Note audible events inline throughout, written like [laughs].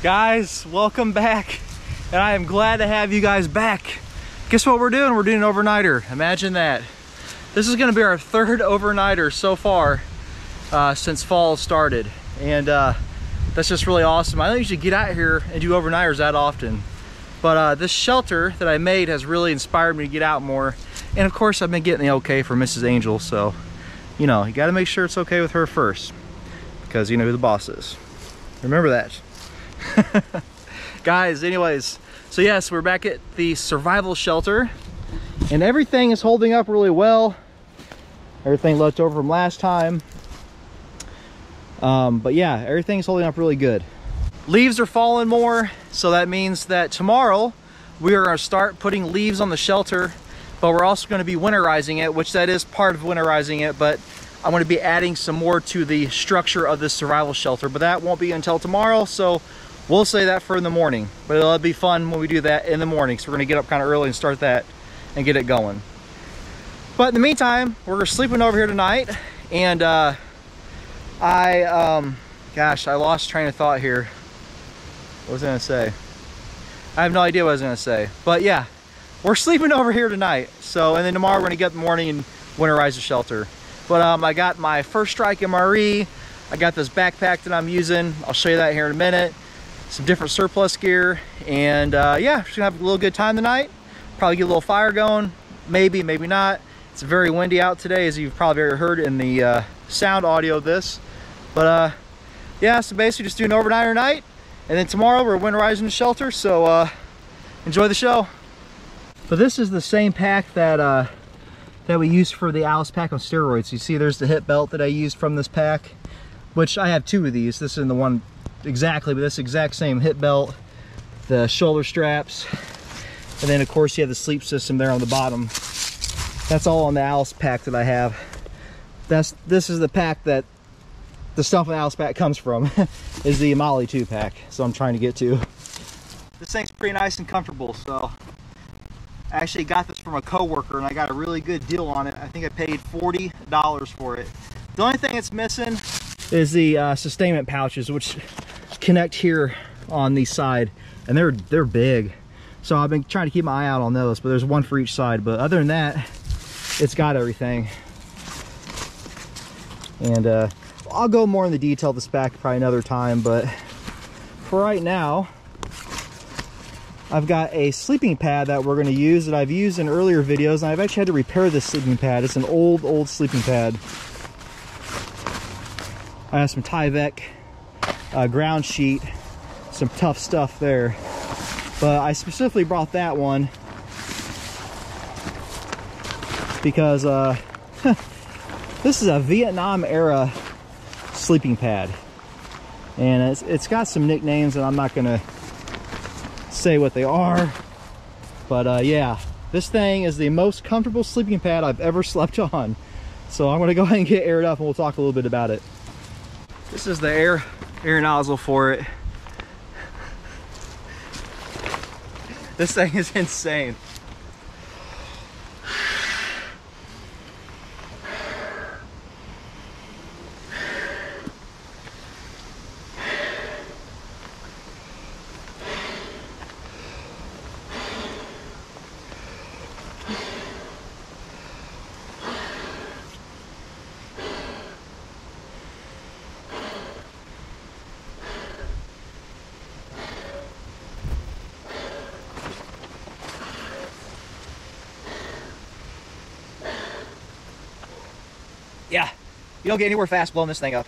Guys, welcome back. And I am glad to have you guys back. Guess what we're doing? We're doing an overnighter. Imagine that. This is gonna be our third overnighter so far uh, since fall started. And uh, that's just really awesome. I don't usually get out here and do overnighters that often. But uh, this shelter that I made has really inspired me to get out more. And of course, I've been getting the okay from Mrs. Angel. So, you know, you gotta make sure it's okay with her first because you know who the boss is. Remember that. [laughs] Guys, anyways, so yes, we're back at the survival shelter and everything is holding up really well. Everything left over from last time. Um, but yeah, everything's holding up really good. Leaves are falling more, so that means that tomorrow we are gonna start putting leaves on the shelter, but we're also gonna be winterizing it, which that is part of winterizing it, but I'm going to be adding some more to the structure of this survival shelter, but that won't be until tomorrow, so we'll say that for in the morning. But it'll be fun when we do that in the morning, so we're to get up kind of early and start that and get it going. But in the meantime, we're sleeping over here tonight, and uh, I, um, gosh, I lost train of thought here. What was I to say? I have no idea what I was to say. But yeah, we're [laughs] sleeping over here tonight. So, and then tomorrow we're to get up in the morning and winterize the shelter. But um, I got my First Strike MRE. I got this backpack that I'm using. I'll show you that here in a minute. Some different surplus gear. And uh, yeah, just gonna have a little good time tonight. Probably get a little fire going. Maybe, maybe not. It's very windy out today, as you've probably heard in the uh, sound audio of this. But uh, yeah, so basically just do an overnighter night. And then tomorrow we're winterizing the shelter. So uh, enjoy the show. But this is the same pack that uh, that we used for the ALICE pack on steroids. You see there's the hip belt that I used from this pack, which I have two of these. This isn't the one exactly, but this exact same hip belt, the shoulder straps, and then of course you have the sleep system there on the bottom. That's all on the ALICE pack that I have. That's This is the pack that the stuff in ALICE pack comes from, [laughs] is the MOLLE 2 pack, so I'm trying to get to. This thing's pretty nice and comfortable, so I actually got this from a coworker and I got a really good deal on it. I think I paid $40 for it. The only thing it's missing is the uh, sustainment pouches, which connect here on the side, and they're they're big. So I've been trying to keep my eye out on those, but there's one for each side. But other than that, it's got everything. And uh, I'll go more in the detail of this back probably another time, but for right now, I've got a sleeping pad that we're going to use that I've used in earlier videos and I've actually had to repair this sleeping pad. It's an old, old sleeping pad. I have some Tyvek uh, ground sheet, some tough stuff there. But I specifically brought that one because uh, [laughs] this is a Vietnam era sleeping pad. And it's, it's got some nicknames that I'm not going to say what they are. But uh, yeah, this thing is the most comfortable sleeping pad I've ever [laughs] slept on. So I'm gonna go ahead and get aired up and we'll talk a little bit about it. This is the air, air nozzle for it. [laughs] This thing is insane. Yeah, you don't get anywhere fast blowing this thing up.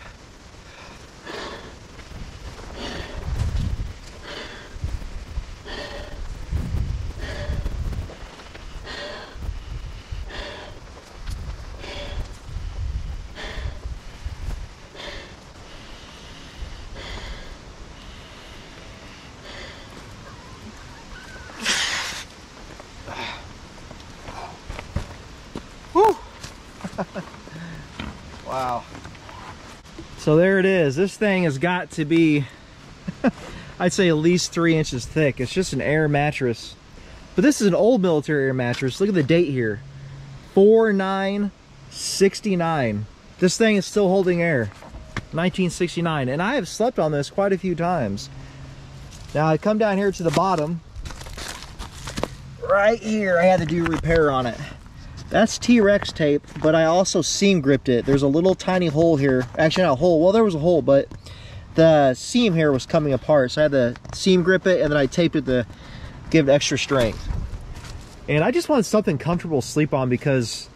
Whew. Wow. So there it is. This thing has got to be, [laughs] I'd say at least three inches thick. It's just an air mattress. But this is an old military air mattress. Look at the date here. 4969. This thing is still holding air. 1969. And I have slept on this quite a few times. Now I come down here to the bottom. Right here, I had to do repair on it. That's T-Rex tape, but I also seam gripped it. There's a little tiny hole here. Actually, not a hole. Well, there was a hole, but the seam here was coming apart. So I had to seam grip it, and then I taped it to give it extra strength. And I just wanted something comfortable to sleep on because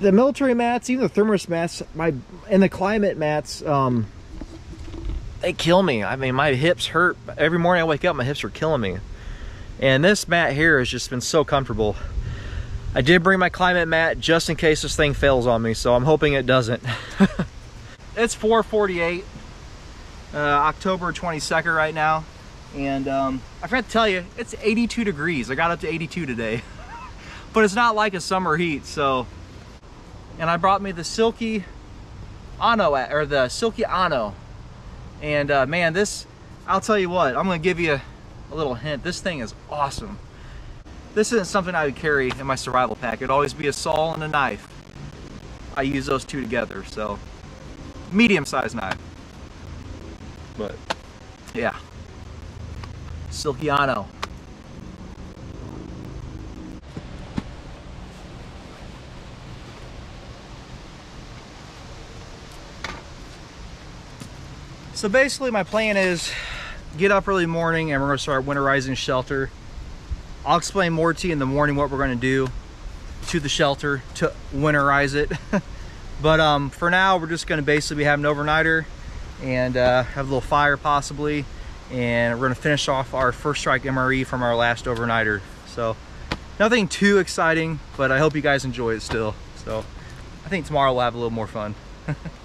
the military mats, even the thermos mats, my and the Klymit mats, um, they kill me. I mean, my hips hurt. Every morning I wake up, my hips are killing me. And this mat here has just been so comfortable. I did bring my Klymit mat just in case this thing fails on me, so I'm hoping it doesn't. [laughs] it's 448, uh, October 22nd right now. And um, I forgot to tell you, it's 82 degrees. I got up to 82 today. [laughs] but it's not like a summer heat, so. And I brought me the Silky Ono, or the Silky Ono. And uh, man, this, I'll tell you what, I'm gonna give you a, a little hint. This thing is awesome. This isn't something I would carry in my survival pack. It'd always be a saw and a knife. I use those two together, so medium-sized knife. But yeah, Silky Ono. So basically my plan is get up early morning and we're gonna start winterizing shelter. I'll explain more to you in the morning what we're gonna do to the shelter to winterize it. [laughs] but um, for now, we're just gonna basically have an overnighter and uh, have a little fire possibly. And we're gonna finish off our first strike MRE from our last overnighter. So nothing too exciting, but I hope you guys enjoy it still. So I think tomorrow we'll have a little more fun. [laughs]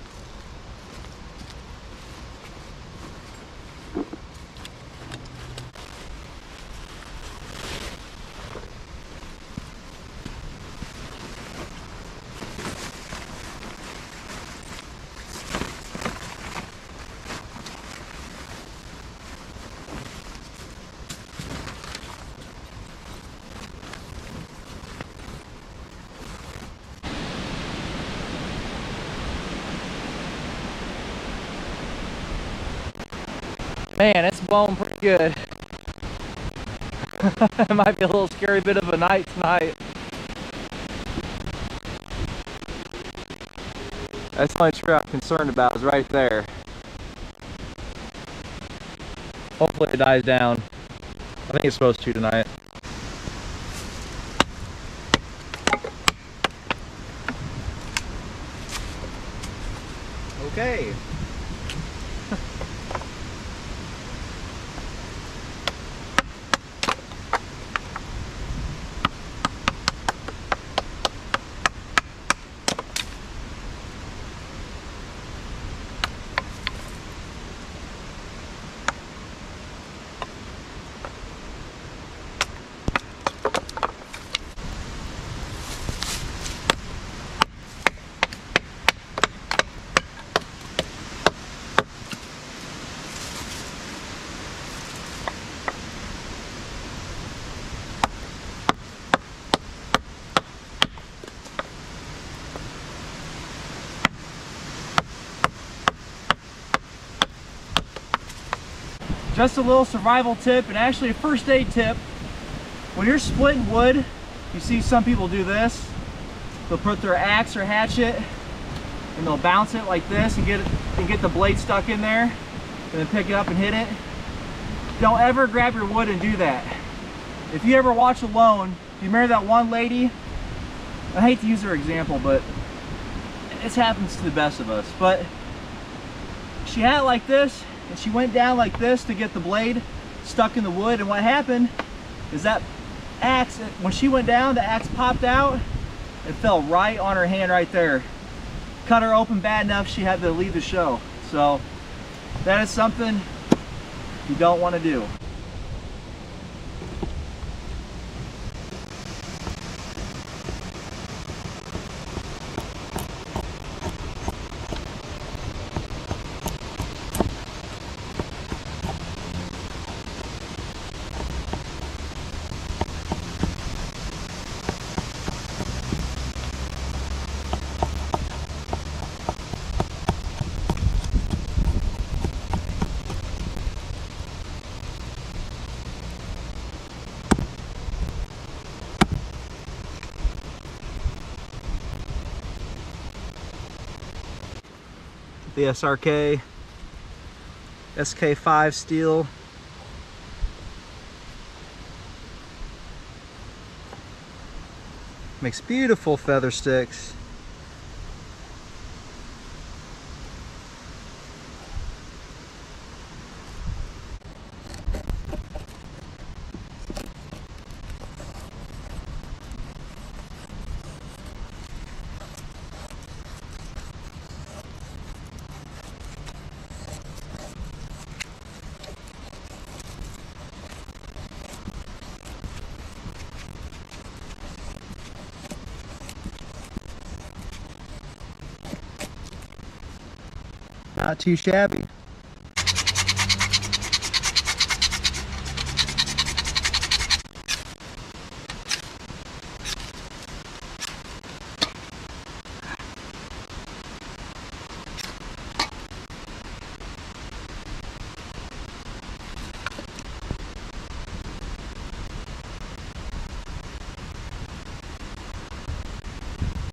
Man, pretty good. [laughs] it might be a little scary bit of a night tonight. That's the only tree I'm concerned about is right there. Hopefully it dies down. I think it's supposed to tonight. Okay. Just a little survival tip and actually a first aid tip. When you're splitting wood, you see some people do this. They'll put their axe or hatchet and they'll bounce it like this and get it and get the blade stuck in there and then pick it up and hit it. Don't ever grab your wood and do that. If you ever watch Alone, you remember that one lady? I hate to use her example, but this happens to the best of us. But she had it like this and she went down like this to get the blade stuck in the wood and what happened is that axe when she went down the axe popped out and fell right on her hand right there. Cut her open bad enough she had to leave the show. So that is something you don't want to do the SRK SK5 steel. Makes beautiful feather sticks. Not too shabby.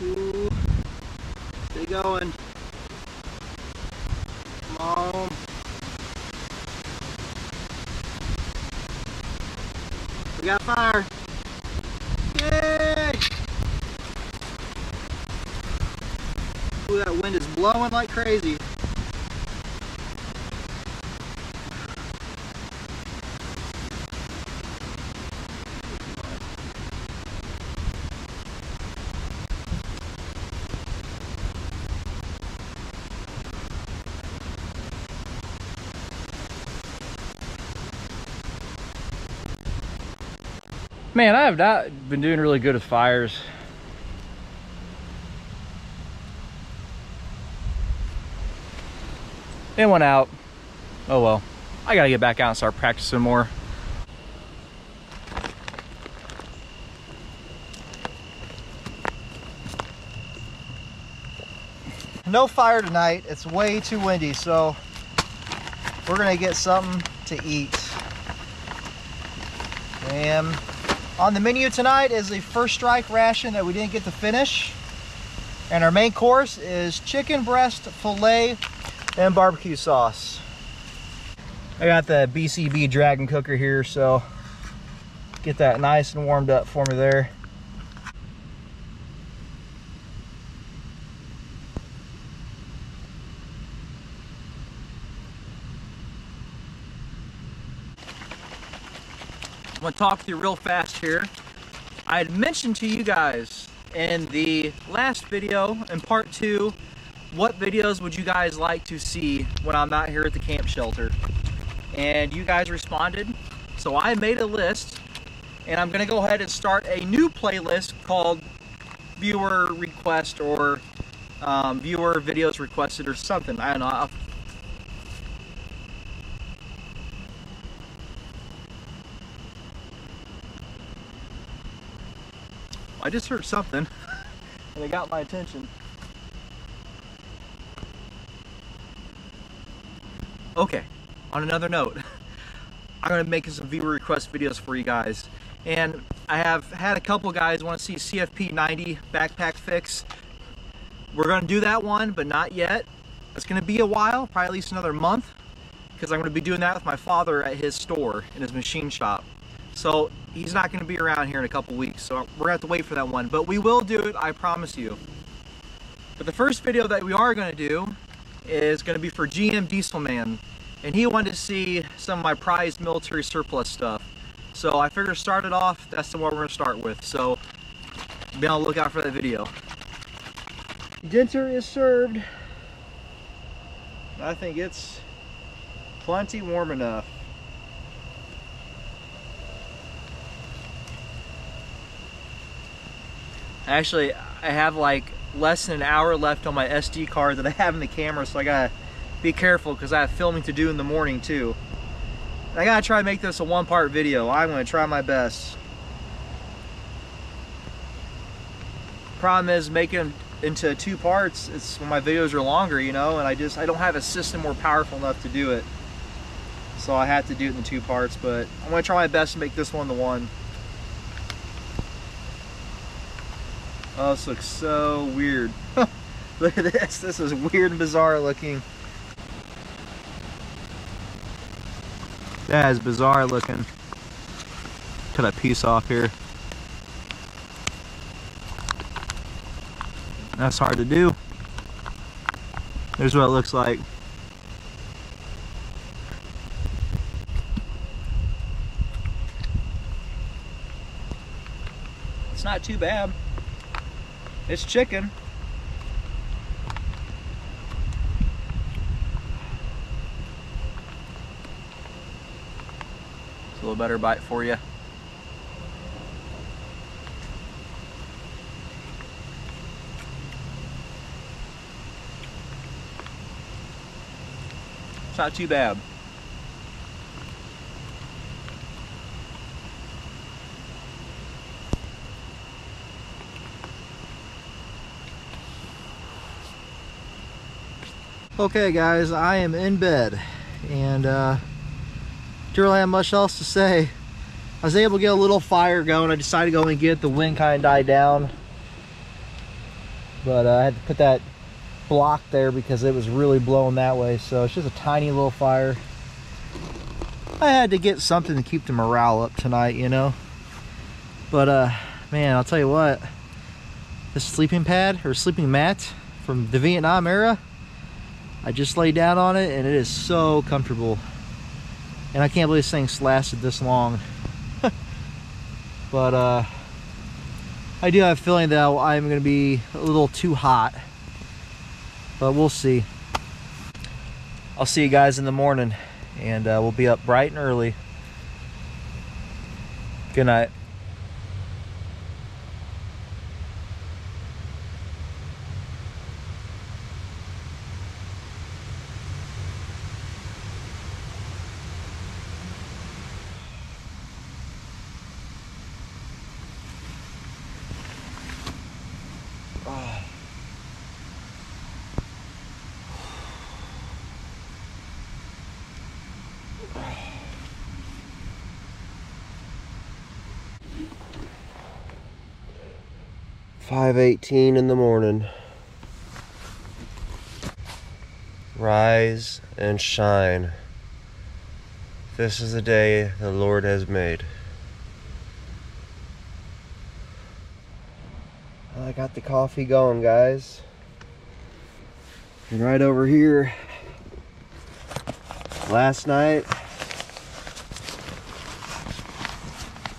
Ooh, stay going. Come on. We got fire. Yay! Ooh, that wind is blowing like crazy. Man, I have not been doing really good with fires. It went out. Oh well. I gotta get back out and start practicing more. No fire tonight. It's way too windy, so we're gonna get something to eat. And on the menu tonight is the first strike ration that we didn't get to finish. And our main course is chicken breast filet and barbecue sauce. I got the BCB Dragon Cooker here, so get that nice and warmed up for me there. I'm gonna talk to you real fast here. I had mentioned to you guys in the last video, in part two, what videos would you guys like to see when I'm not here at the camp shelter? And you guys responded. So I made a list and I'm gonna go ahead and start a new playlist called viewer request or um, viewer videos requested or something. I don't know. I'll I just heard something and it got my attention. Okay, on another note, [laughs] I'm gonna make some viewer request videos for you guys. And I have had a couple guys want to see CFP 90 backpack fix. We're gonna do that one, but not yet. It's gonna be a while, probably at least another month, because I'm gonna be doing that with my father at his store, in his machine shop. So he's not going to be around here in a couple weeks, so we're going to have to wait for that one. But we will do it, I promise you. But the first video that we are going to do is going to be for GM Dieselman. And he wanted to see some of my prized military surplus stuff. So I figured start it off, that's the one we're going to start with. So be on the lookout for that video. Dinner is served. I think it's plenty warm enough. Actually, I have like less than an hour left on my SD card that I have in the camera, so I gotta be careful because I have filming to do in the morning too. I gotta try to make this a one part video. I'm gonna try my best. Problem is making into two parts, it's when my videos are longer, you know, and I just, I don't have a system more powerful enough to do it. So I have to do it in two parts, but I'm gonna try my best to make this one the one. Oh, this looks so weird. [laughs] Look at this. This is weird and bizarre looking. That is bizarre looking. Cut a piece off here. That's hard to do. There's what it looks like. It's not too bad. It's chicken. It's a little better bite for you. It's not too bad. Okay guys, I am in bed and uh, don't really have much else to say. I was able to get a little fire going. I decided to go and get. The wind kind of died down. But uh, I had to put that block there because it was really blowing that way. So it's just a tiny little fire. I had to get something to keep the morale up tonight, you know. But uh, man, I'll tell you what. This sleeping pad or sleeping mat from the Vietnam era I just laid down on it and it is so comfortable. And I can't believe this thing's lasted this long. [laughs] but uh, I do have a feeling that I'm going to be a little too hot. But we'll see. I'll see you guys in the morning. And uh, we'll be up bright and early. Good night. 5.18 in the morning. Rise and shine. This is the day the Lord has made. I got the coffee going, guys. And right over here, last night,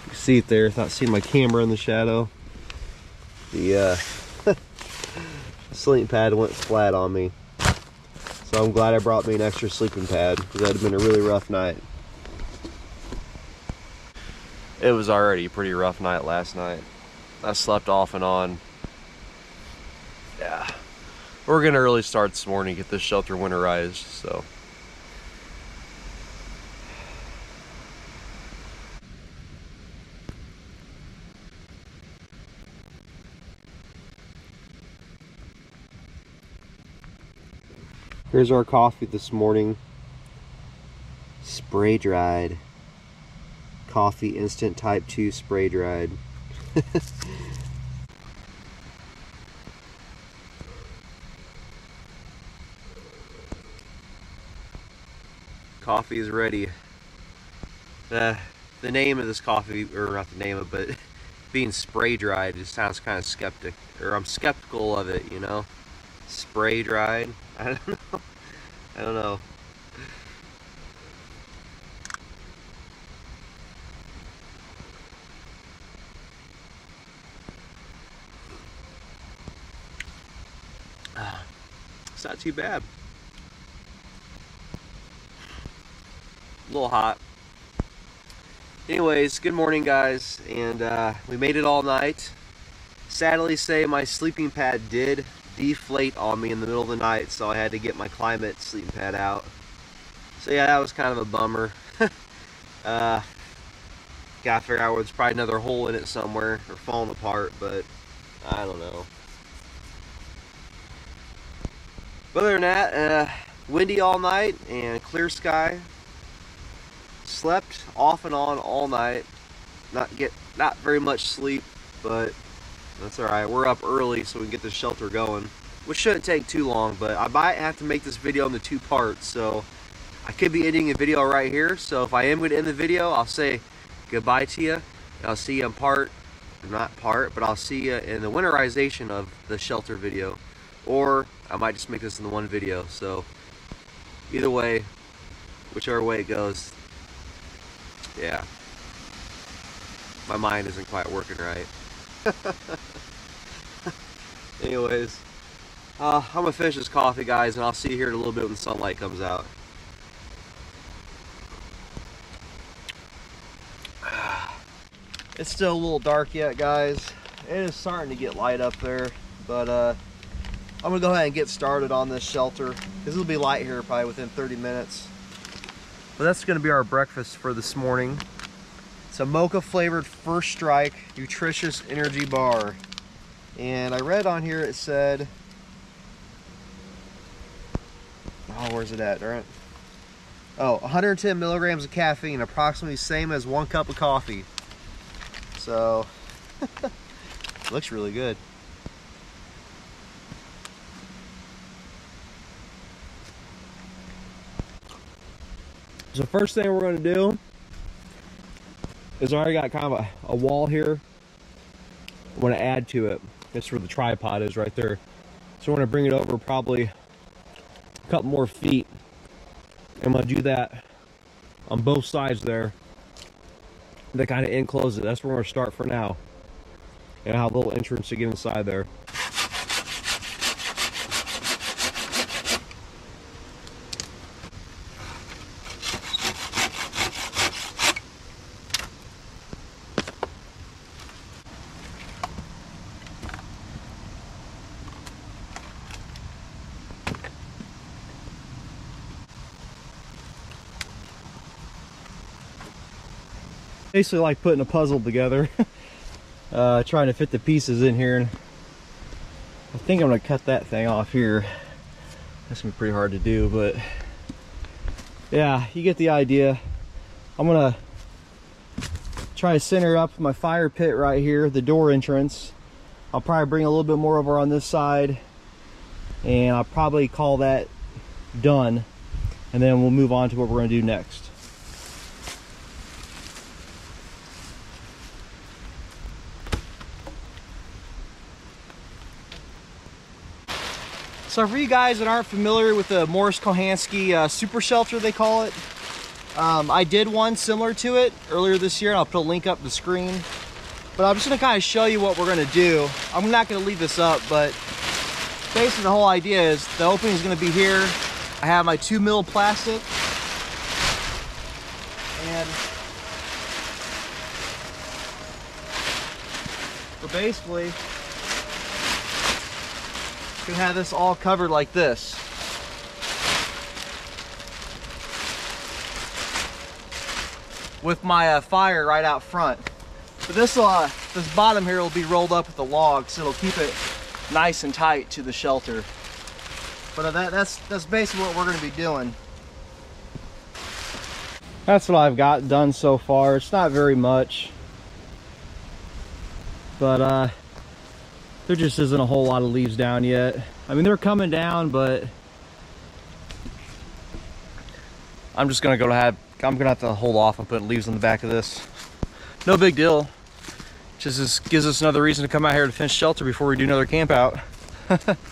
you see it there, thought seeing my camera in the shadow the uh, [laughs] sleeping pad went flat on me. So I'm glad I brought me an extra sleeping pad because that had been a really rough night. It was already a pretty rough night last night. I slept off and on. Yeah. We're gonna early start this morning, get this shelter winterized, so Here's our coffee this morning. Spray dried. Coffee instant type 2 spray dried. [laughs] coffee is ready. Uh, the name of this coffee, or not the name of it, but [laughs] being spray dried just sounds kind of skeptic, or I'm skeptical of it, you know? Spray dried. [laughs] I don't know. I don't know. [sighs] It's not too bad. A little hot. Anyways, good morning guys, and uh, we made it all night. Sadly say my sleeping pad did deflate on me in the middle of the night, so I had to get my Klymit sleeping pad out. So yeah, that was kind of a bummer. [laughs] uh, gotta figure out there's probably another hole in it somewhere or falling apart, but I don't know. But other than that, uh, windy all night and clear sky. Slept off and on all night. Not get not very much sleep, but that's alright. We're up early so we can get the shelter going. Which shouldn't take too long, but I might have to make this video into two parts, so I could be ending the video right here. So if I am going to end the video, I'll say goodbye to you. I'll see you in part, not part, but I'll see you in the winterization of the shelter video. Or I might just make this in the one video. So either way, whichever way it goes, yeah. My mind isn't quite working right. [laughs] Anyways, uh, I'm gonna finish this coffee, guys, and I'll see you here in a little bit when the sunlight comes out. [sighs] It's still a little dark yet, guys. It is starting to get light up there, but uh, I'm gonna go ahead and get started on this shelter because it'll be light here probably within 30 minutes. But that's gonna be our breakfast for this morning. A mocha flavored First Strike nutritious energy bar. And I read on here it said, oh, where's it at? All right. Oh, 110 milligrams of caffeine, approximately same as one cup of coffee. So, [laughs] looks really good. So first thing we're going to do is already got kind of a, a wall here. I want to add to it. That's where the tripod is right there. So I want to bring it over probably a couple more feet. And I'm going to do that on both sides there. That kind of enclose it. That's where we're going to start for now. And I have a little entrance to get inside there. Basically like putting a puzzle together [laughs] uh, trying to fit the pieces in here. And I think I'm gonna cut that thing off here. That's gonna be pretty hard to do but yeah you get the idea. I'm gonna try to center up my fire pit right here the door entrance. I'll probably bring a little bit more over on this side and I'll probably call that done and then we'll move on to what we're gonna do next So for you guys that aren't familiar with the Morris Kochanski uh, Super Shelter, they call it, um, I did one similar to it earlier this year, and I'll put a link up the screen. But I'm just gonna kind of show you what we're gonna do. I'm not gonna leave this up, but basically the whole idea is the opening is gonna be here. I have my two mil plastic, and so basically can have this all covered like this. With my uh, fire right out front. But this uh, this bottom here will be rolled up with the logs, so it'll keep it nice and tight to the shelter. But uh, that, that's that's basically what we're going to be doing. That's what I've got done so far. It's not very much. But uh, there just isn't a whole lot of leaves down yet. I mean, they're coming down, but I'm just gonna go to have, I'm gonna have to hold off and put leaves on the back of this. No big deal. Just gives us another reason to come out here to finish shelter before we do another camp out. [laughs]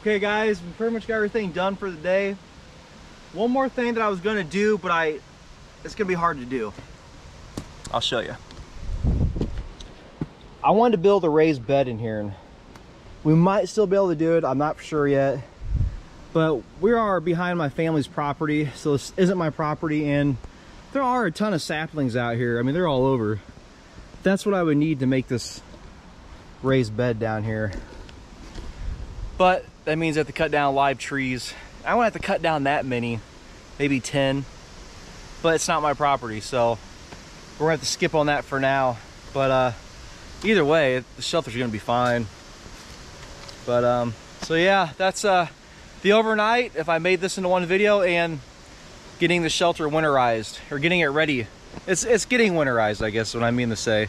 Okay guys, we pretty much got everything done for the day. One more thing that I was gonna do, but I, it's gonna be hard to do. I'll show you. I wanted to build a raised bed in here and we might still be able to do it. I'm not sure yet, but we are behind my family's property. So this isn't my property and there are a ton of saplings out here. I mean, they're all over. That's what I would need to make this raised bed down here. But that means I have to cut down live trees. I won't have to cut down that many, maybe 10, but it's not my property, so we're gonna have to skip on that for now. But uh, either way, the shelter's gonna be fine. But um, so yeah, that's uh, the overnight. If I made this into one video and getting the shelter winterized or getting it ready. It's it's getting winterized, I guess, what I mean to say.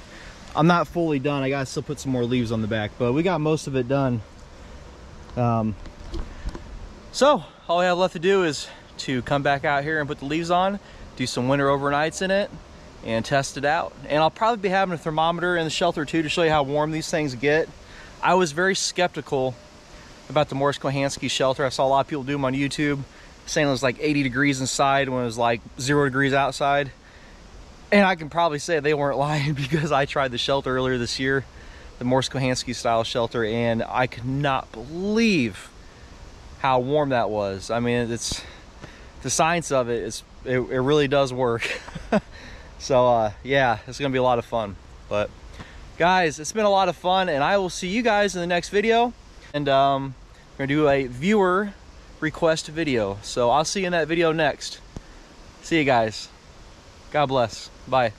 I'm not fully done. I gotta still put some more leaves on the back, but we got most of it done. Um, so all we have left to do is to come back out here and put the leaves on, do some winter overnights in it, and test it out. And I'll probably be having a thermometer in the shelter too to show you how warm these things get. I was very skeptical about the Morris Kochanski shelter. I saw a lot of people do them on YouTube saying it was like 80 degrees inside when it was like zero degrees outside. And I can probably say they weren't [laughs] lying because I tried the shelter earlier this year, the Mors Kochanski style shelter, and I could not believe how warm that was. I mean, it's the science of it is it, it really does work. [laughs] so uh, yeah, it's gonna be a lot of fun. But guys, it's been a lot of fun, and I will see you guys in the next video. And um, we're gonna do a viewer request video. So I'll see you in that video next. See you guys. God bless. Bye.